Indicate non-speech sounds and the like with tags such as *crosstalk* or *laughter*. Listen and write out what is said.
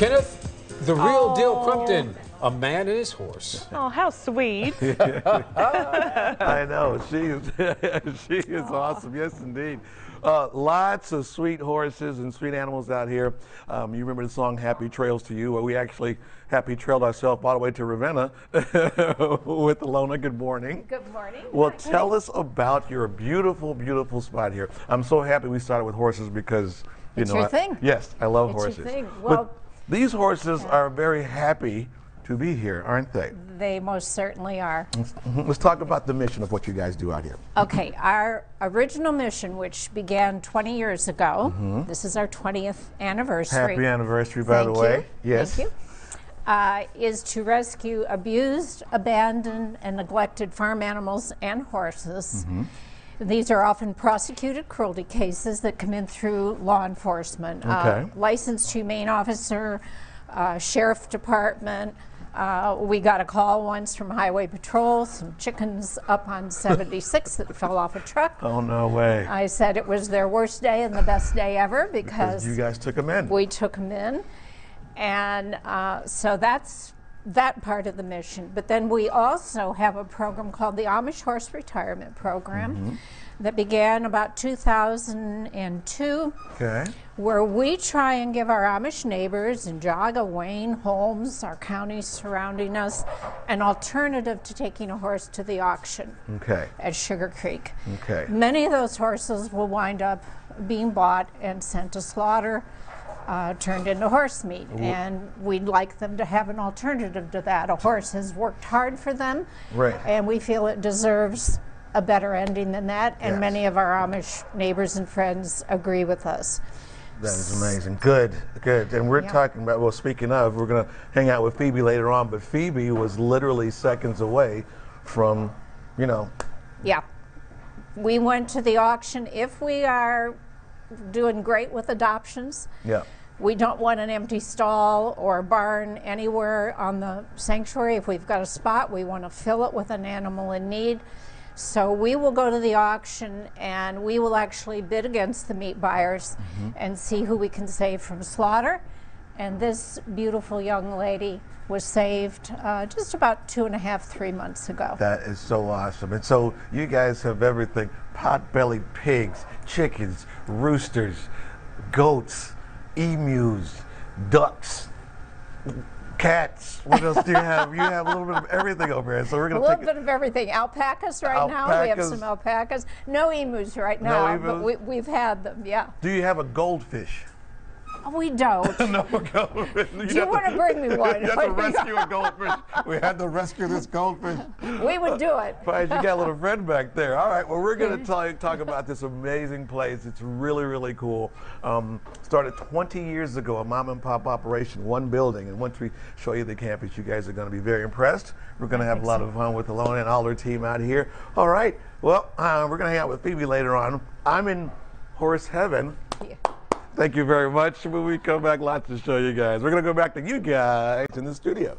Kenneth, the real deal Oh. Crumpton, a man and his horse. Oh, how sweet. *laughs* I know she is. *laughs* she is awesome. Yes, indeed. Uh, lots of sweet horses and sweet animals out here. Um, you remember the song "Happy Trails to You"? Well, we actually happy trailed ourselves all the way to Ravenna *laughs* with Alona. Good morning. Good morning. Well, tell us about your beautiful, beautiful spot here. I'm so happy we started with horses because you It's know. your I- thing. Yes, I love It's your horses. thing. But Well- these horses are very happy to be here, aren't they? They most certainly are. Mhm. Let's talk about the mission of what you guys do out here. Okay, our original mission, which began 20 years ago, this is our 20th anniversary. Happy anniversary, by Thank the way. You. Yes. Thank you. Uh, is to rescue abused, abandoned, and neglected farm animals and horses. Mm-hmm. These are often prosecuted cruelty cases that come in through law enforcement. Uh, Okay. licensed humane officer, uh, sheriff department. Uh, we got a call once from Highway Patrol, some chickens up on *laughs* 76 that fell off a truck. Oh no way! I said it was their worst day and the best day ever because you guys took them in. we took them in. And uh, so that's that part of the mission. But then we also have a program called the Amish Horse Retirement Program Mm-hmm. that began about 2002 okay. where we try and give our Amish neighbors in Geauga, Wayne, Holmes, our counties surrounding us, an alternative to taking a horse to the auction Okay. at Sugar Creek. Okay. Many of those horses will wind up being bought and sent to slaughter, uh, turned into horse meat. And we'd like them to have an alternative to that. A horse has worked hard for them, Right. and we feel it deserves a better ending than that. And Yes. many of our Amish neighbors and friends agree with us. That is amazing. Good, good. And we're Yeah. talking about, well, speaking of, we're going to hang out with Phoebe later on, but Phoebe was literally seconds away from, you know, Yeah. We went to the auction. If we are doing great with adoptions, yeah. we don't want an empty stall or a barn anywhere on the sanctuary. If we've got a spot, we want to fill it with an animal in need. So we will go to the auction and we will actually bid against the meat buyers mm-hmm. and see who we can save from slaughter. And this beautiful young lady was saved uh, just about two and a half, three months ago. That is so awesome. And so you guys have everything pot-bellied pigs, chickens, roosters, goats, emus, ducks, cats. What else do you have? You have a little bit of everything over here. So we're A going to little take bit of everything. Alpacas right now. We have some alpacas. No emus right No now, but emus? we, we've had them. Yeah. Do you have a goldfish? Oh, We don't. *laughs* no goldfish. Do you want to bring me one? You have to *laughs* rescue a *laughs* goldfish. We had to rescue this goldfish. we would do it. Fine, you got a little friend back there. All right, well, we're going to talk, talk about this amazing place. It's really, really cool. Um, started 20 years ago, a mom and pop operation, one building. And once we show you the campus, you guys are going to be very impressed. We're going to have a lot of fun with Alona and all her team out here. All right, well, uh, we're going to hang out with Phoebe later on. I'm in horse heaven. Yeah. Thank you very much. When we come back, lots to show you guys. We're going to go back to you guys in the studio.